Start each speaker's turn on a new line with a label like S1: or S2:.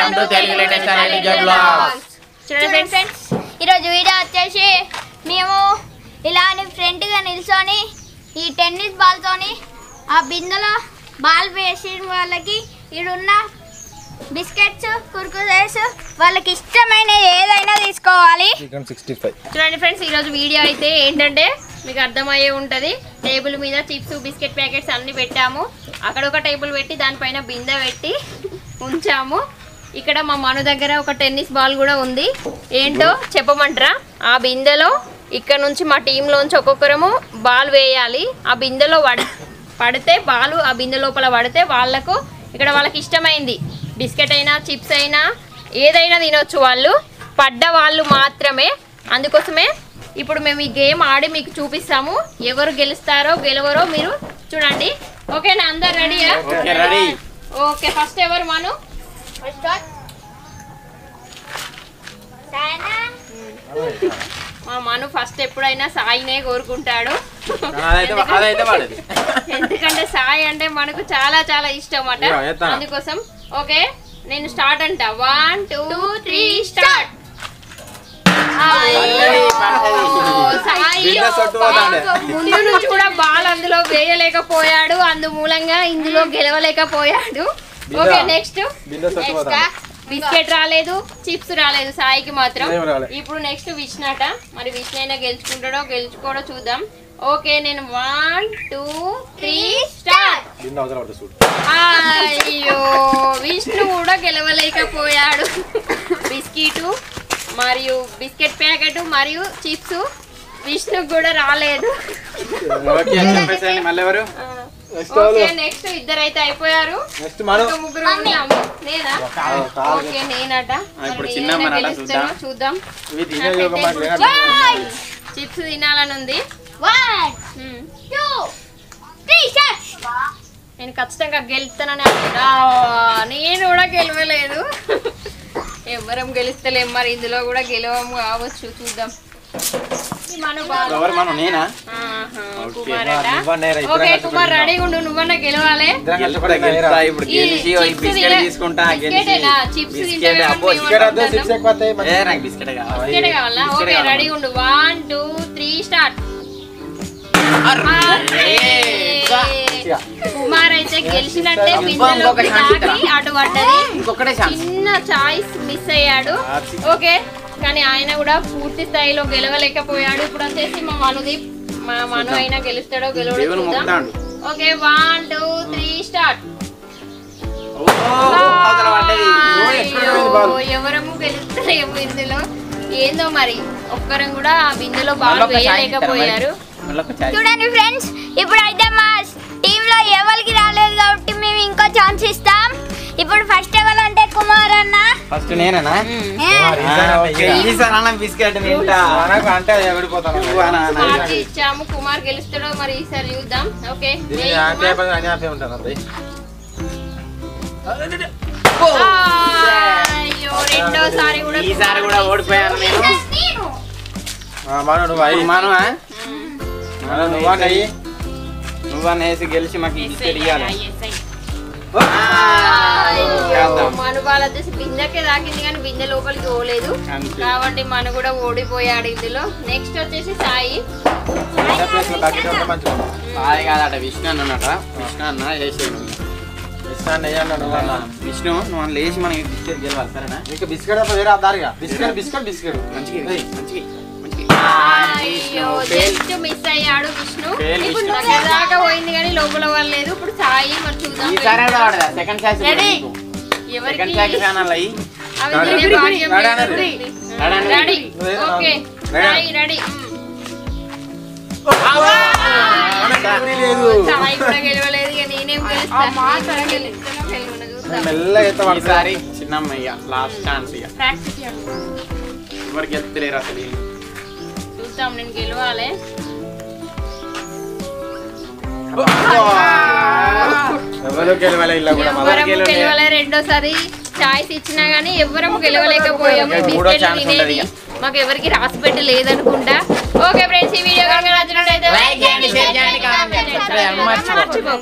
S1: Welcome to Telugu latest అలాంటి blogs
S2: చూడండి friends ఈరోజు వీడియో వచ్చేసి మేము ఇలా అని ఫ్రంట్గా నిల్చొని ఈ టెన్నిస్ బాల్తోని ఆ బిందెలో బాల్ వేసిన వాళ్ళకి ఈడున్న బిస్కెట్స్ కుర్కురేస్ వాళ్ళకి ఇష్టమైన ఏదైనా తీసుకోవాలి.
S1: చూడండి ఫ్రెండ్స్ ఈరోజు వీడియో అయితే ఏంటంటే మీకు అర్థమయ్యే ఉంటుంది. టేబుల్ మీద చిప్స్ బిస్కెట్ ప్యాకెట్స్ అన్ని పెట్టాము. అక్కడ ఒక టేబుల్ పెట్టి దానిపైన బిందె పెట్టి ఉంచాము. ఇక్కడ మా మను దగ్గర ఒక టెన్నిస్ బాల్ కూడా ఉంది. ఏంటో చెప్పమంటారా? ఆ బిందెలో ఇక్కడ నుంచి మా టీంలోంచి ఒక్కొక్కరము బాల్ వేయాలి. ఆ బిందెలో పడ పడితే బాలు ఆ బిందె లోపల పడితే వాళ్ళకు ఇక్కడ వాళ్ళకి ఇష్టమైంది. బిస్కెట్ అయినా చిప్స్ అయినా ఏదైనా తినొచ్చు వాళ్ళు. పడ్డ వాళ్ళు మాత్రమే. అందుకోసమే ఇప్పుడు మేము ఈ గేమ్ ఆడి మీకు చూపిస్తాము. ఎవరు గెలుస్తారో గెలవరో మీరు చూడండి. ఓకేనా? అందరు రెడీయా?
S3: Okay ready.
S1: ఓకే ఫస్ట్ ఎవరు మను? మా మను ఫస్ట్ ఎప్పుడైనా సాయినే కోరుకుంటాడు. ఎందుకంటే సాయి అంటే మనకు చాలా చాలా ఇష్టం అట. అందుకోసం ఓకే నేను స్టార్ట్ అంట. One two three start Sai. ముందు నుంచి కూడా బాల్ అందులో వేయలేకపోయాడు. అందు మూలంగా ఇందులో గెలవలేకపోయాడు. Okay next. బిస్కెట్ రాలేదు చిప్స్ రాలేదు సాయికి మాత్రం. ఇప్పుడు నెక్స్ట్ విష్ణట. మరి విష్ణు అయినా గెలుచుకుంటాడో గెలుచుకోడో చూద్దాం. ఓకే నేను వన్ టూ త్రీ
S3: చూడు
S1: అయ్యో విష్ణు కూడా గెలవలేకపోయాడు. బిస్కెట్ మరియు బిస్కెట్ ప్యాకెట్ మరియు చిప్స్ విష్ణు కూడా రాలేదు.
S3: ఓకే నెక్స్ట్
S1: ఇద్దరు అయితే అయిపోయారు.
S3: నెక్స్ట్ మనం?
S1: ముగ్గురు ఉన్నాము. నేనా. ఓకే నేనట.
S3: ఇప్పుడు చిన్న
S1: చూద్దాం.
S2: వన్
S1: చిప్స్ తినాలని ఉంది.
S2: స్టార్ట్
S1: నేను ఖచ్చితంగా గెలుస్తానని అనుకుంటా. నేను కూడా గెలవలేదు. ఎవరం గెలుస్తలేం మరి. ఇందులో కూడా గెలవము కావచ్చు. చూద్దాం.
S3: ఎవరు? మనం నేనా?
S1: ఆహా,
S3: ఓకే.
S1: కుమార్. రెడీ ఉండు నువ్వన్నా గెలవాలి?
S3: ఇప్పుడు గెలిచి బిస్కెట్ తీసుకుంటా నాకు బిస్కెట్ కావాలి.
S1: బిస్కెట్ కావాలా?
S3: బిస్కెట్
S1: ఓకే
S3: కావాలి.
S1: రెడీ ఉండు. One two three start. Kumar అయితే గెలిచినట్టే అటు పడ్డది. చిన్న చాయిస్ మిస్ అయ్యాడు. ఓకే. కానీ ఆయన కూడా పూర్తి స్థాయిలో గెలవలేకపోయాడు. ఇప్పుడు వచ్చేసి మా మనుదీప్ మా మను అయినా గెలుస్తాడో గెలవడో okay one two three start? ఎవరము గెలుస్తలేము ఇందులో. ఏందో మరి ఒక్కరం కూడా ఆ బిందెలో
S3: ఇస్తారా
S1: వేయలేకపోయారు.
S2: చూడండి ఫ్రెండ్స్ ఇప్పుడు అయితే మా టీంలో ఎవరికి రాలేదు కాబట్టి మేము ఇంకో ఛాన్స్ ఇస్తాం. ఫస్ట్
S3: నేనేనా. ఈసారి అన్న బిస్కెట్ తింటా అంటే ఎవడిపోతాను
S1: ఇచ్చాము కుమార్ గెలుస్తాడో మరి ఈసారి చూద్దాం. ఓకే. రెండోసారి కూడా
S3: ఈసారి కూడా ఓడిపోయాను నేను.
S2: నేను?
S3: మనవా నువ్వన్నయ్యి నువ్వన్న వేసి గెలిచి మాకు బిస్కెట్ ఇవ్వాలి
S1: మను బాల్ వచ్చేసి బిందెకే తాకింది కానీ బిందె లోపలికి పోలేదు. కాబట్టి మను కూడా ఓడిపోయాడు ఇందులో. నెక్స్ట్ వచ్చేసి సాయి.
S3: సాయి కాదట విష్ణు అన్నట విష్ణు అన్న వేసేది విష్ణు నువ్వు లేచి మనకి బిస్కెట్ గెలవాలి సరేనా?
S4: ఇంకా బిస్కెట్ వేరే దారిగా బిస్కెట్ బిస్కెట్ బిస్కెట్.
S3: మంచిగా మంచిగా
S1: జస్ట్ మిస్ అయ్యాడు విష్ణు. దాకా లోపల పడలేదు ఇప్పుడు సాయి మరి చూద్దాం.
S3: ఈసారి సెకండ్? సెకండ్?
S1: లేదు. రెడీ? ఓకే? సాయి రెడీ.
S4: లేదు.
S1: సాయి కూడా గెలవలేదు నేనేం గెలుస్తానో
S4: మెల్లగా
S3: చిన్నమ్మ ఇక లాస్ట్ ఛాన్స్ ఇక. ఎవరికి గెలుస్తలేరు అసలు వీళ్ళు.
S1: చూద్దాం నేను గెలవాలి.
S4: ఎవరు కూడా
S3: గెలవలే.
S1: రెండోసారి చాయిస్ ఇచ్చినా గానీ ఎవ్వరము గెలవలేకపోయాము. బిస్కెట్లు తినేది మాకు ఎవరికి రాసి పెట్టి లేదనుకుంటా. ఓకే ఫ్రెండ్స్ ఈ వీడియో కనుక నచ్చినట్లయితే
S3: Like చేయండి, share చేయండి, comment చేయండి.
S1: మర్చిపోకండి.